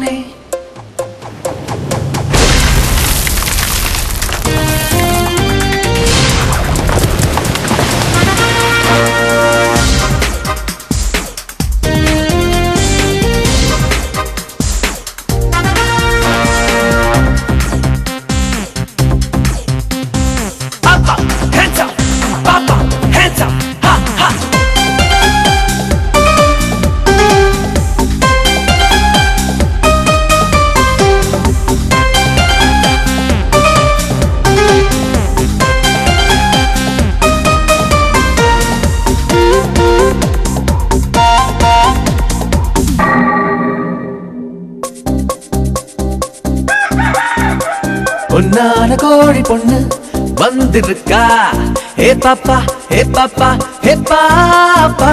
me. பொன்னான கோழி பொண்ணு வந்திருக்கா. ஏ பாப்பா ஏ பாப்பா ஏ பாப்பா.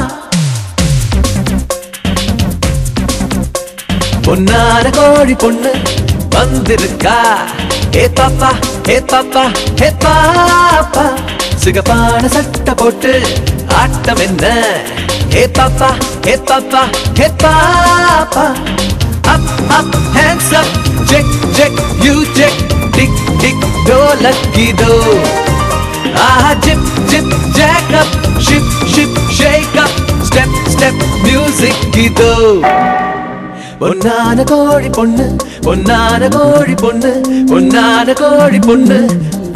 பொன்னான கோழி பொண்ணு வந்திருக்கா. ஏ பாப்பா ஏ பாப்பா ஏ பாப்பா. சிகப்பான சட்டை போட்டு ஆட்டம் என்ன? ஏ பாப்பா ஏ பாப்பா ஏ பாப்பா. அப் அப் ஹேண்ட்ஸ் அப் ஜெக் ஜெக் யூ ஜெக் டிக் டிக் டோ லக்கி டோ ஆஹா zip zip jack up ship ship shake up step step music இதோ பொன்னான கோழி பொண்ணு பொன்னான கோழி பொண்ணு பொன்னான கோழி பொண்ணு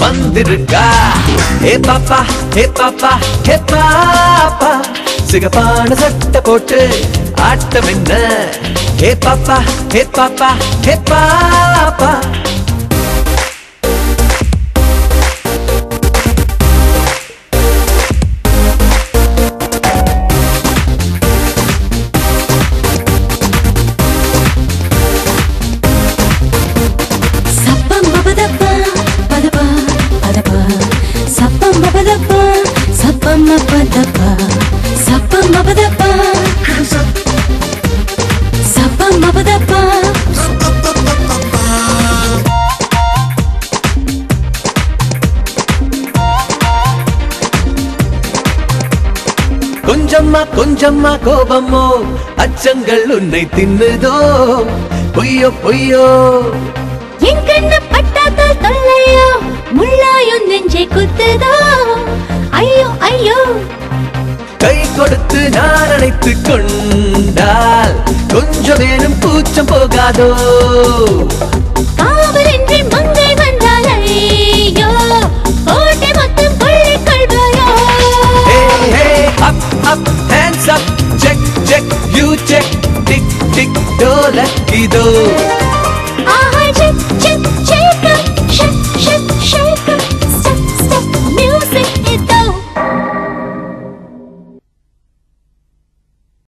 வந்திருக்கா. ஹே பாப்பா ஹே பாப்பா ஹே பாப்பா. சிகப்பான சட்டை போட்டு ஆட்டம் என்ன? ஹே பாப்பா ஹே பாப்பா ஹே பாப்பா. சப்பம் பபதப்பா சப்பம் பபதப்பா கொஞ்சம்மா கொஞ்சம்மா கோபமோ அச்சங்கள் உன்னை தின்னுதோ? பொய்யோ பொய்யோ. என் கண்ணு பட்டாத்தால் கொஞ்சமேனும் கூச்சம் போகாதோ காவலென்று மங்கை வந்தாலையோ கோட்டை மொத்தம் கொள்ளை கொள்வாயோ Hey, hey, up, up, hands up, check, check, you check